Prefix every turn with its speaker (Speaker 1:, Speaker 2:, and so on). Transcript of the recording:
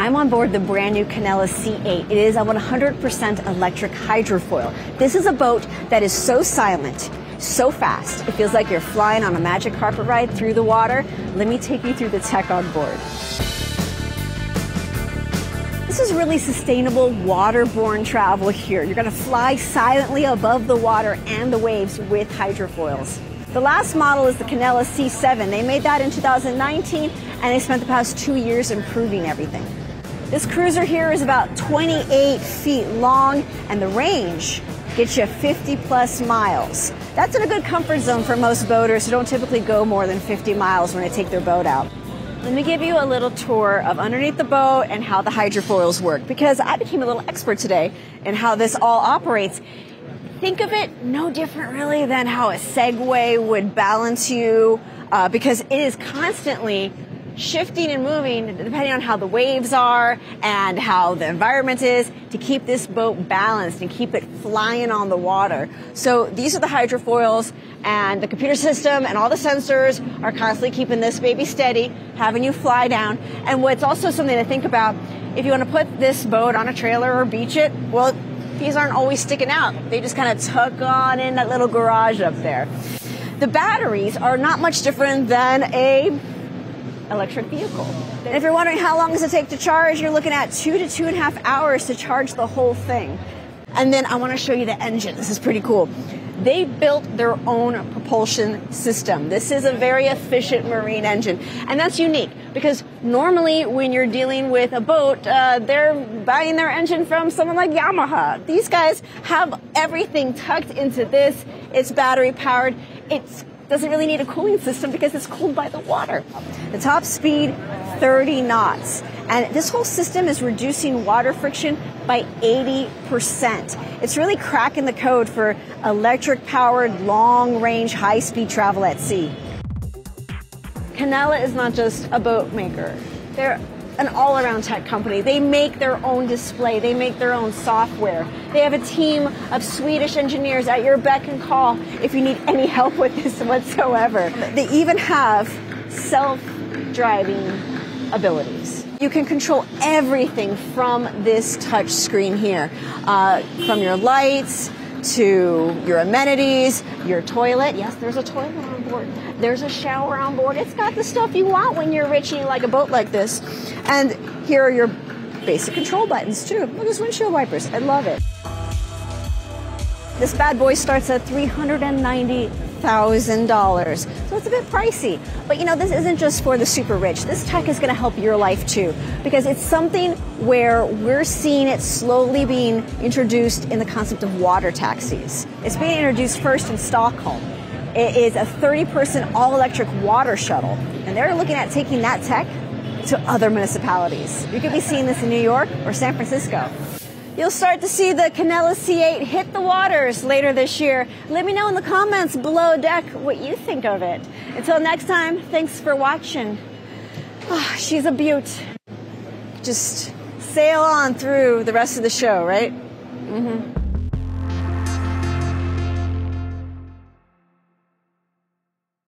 Speaker 1: I'm on board the brand new Candela C8. It is a 100% electric hydrofoil. This is a boat that is so silent, so fast. It feels like you're flying on a magic carpet ride through the water. Let me take you through the tech on board. This is really sustainable waterborne travel here. You're going to fly silently above the water and the waves with hydrofoils. The last model is the Candela C7. They made that in 2019 and they spent the past two years improving everything. This cruiser here is about 28 feet long and the range gets you 50 plus miles. That's in a good comfort zone for most boaters who don't typically go more than 50 miles when they take their boat out. Let me give you a little tour of underneath the boat and how the hydrofoils work because I became a little expert today in how this all operates. Think of it no different really than how a Segway would balance you uh, because it is constantly shifting and moving depending on how the waves are and how the environment is to keep this boat balanced and keep it flying on the water. So these are the hydrofoils and the computer system and all the sensors are constantly keeping this baby steady, having you fly down. And what's also something to think about, if you want to put this boat on a trailer or beach it, well, these aren't always sticking out. They just kind of tuck on in that little garage up there. The batteries are not much different than a electric vehicle. And if you're wondering how long does it take to charge, you're looking at two to two and a half hours to charge the whole thing. And then I want to show you the engine. This is pretty cool. They built their own propulsion system. This is a very efficient marine engine. And that's unique because normally when you're dealing with a boat, uh, they're buying their engine from someone like Yamaha. These guys have everything tucked into this. It's battery powered. It's doesn't really need a cooling system because it's cooled by the water. The top speed, 30 knots. And this whole system is reducing water friction by 80%. It's really cracking the code for electric powered, long range, high speed travel at sea. Candela is not just a boat maker. They're an all around tech company. They make their own display, they make their own software. They have a team of Swedish engineers at your beck and call if you need any help with this whatsoever. They even have self driving abilities. You can control everything from this touch screen here, uh, from your lights to your amenities, your toilet. Yes, there's a toilet on board. There's a shower on board. It's got the stuff you want when you're rich and you like a boat like this. And here are your basic control buttons too. Look at those windshield wipers. I love it. This bad boy starts at $390,000. So it's a bit pricey. But you know, this isn't just for the super rich. This tech is going to help your life too. Because it's something where we're seeing it slowly being introduced in the concept of water taxis. It's being introduced first in Stockholm. It is a 30 person all electric water shuttle. And they're looking at taking that tech to other municipalities. You could be seeing this in New York or San Francisco. You'll start to see the Candela C8 hit the waters later this year. Let me know in the comments below deck what you think of it. Until next time, thanks for watching. Oh, she's a beaut. Just sail on through the rest of the show, right? Mm-hmm.